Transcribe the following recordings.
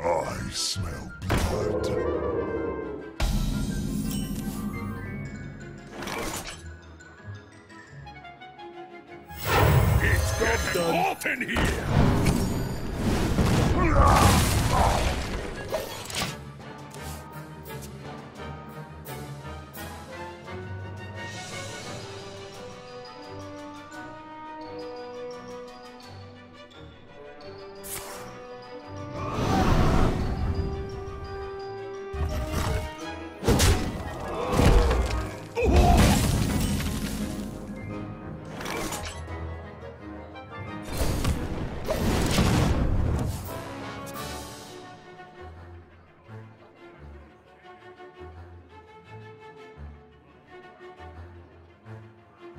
I smell blood. It's getting hot in here!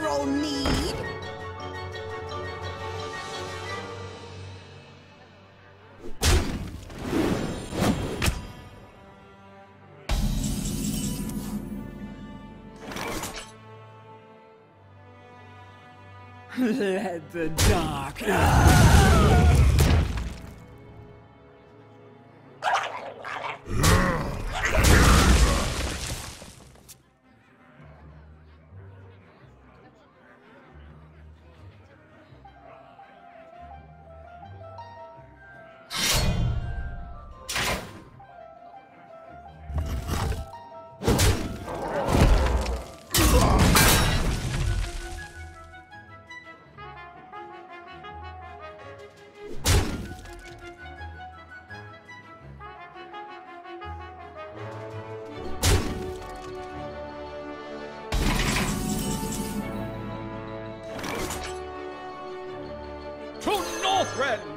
Roll need? Let the dark out. Northrend!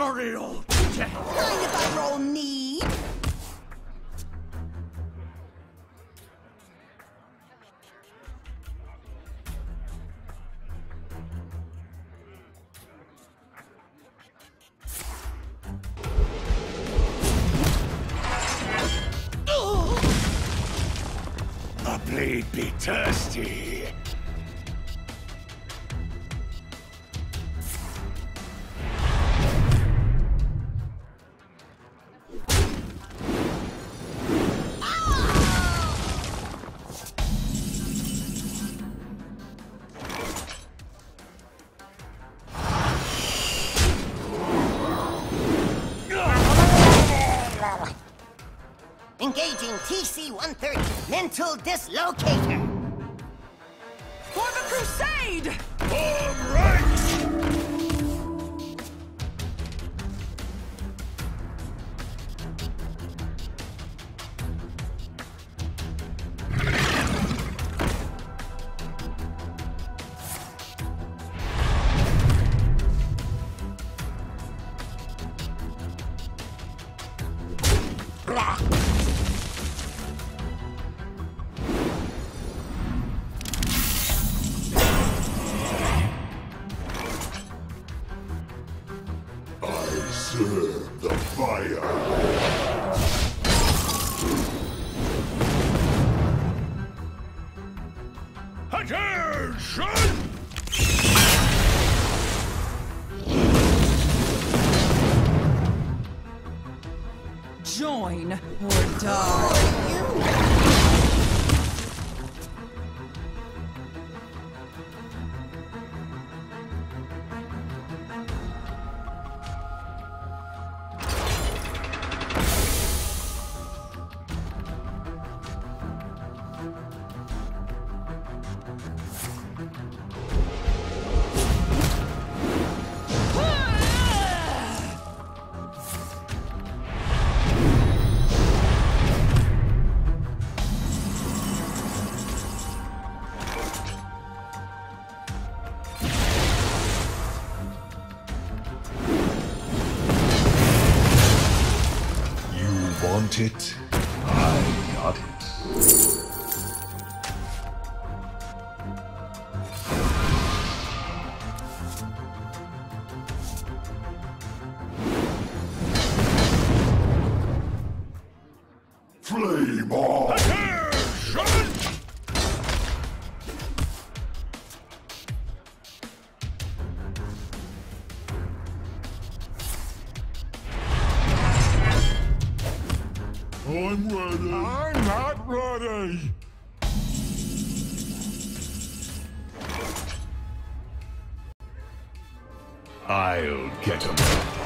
Victory or death! Mind if I roll need? The blade be thirsty! TC-130 Mental Dislocator. For the crusade! Alright! Attention! Join or die. I got it. Flame on! Attention! I'm ready. I'm not ready. I'll get him.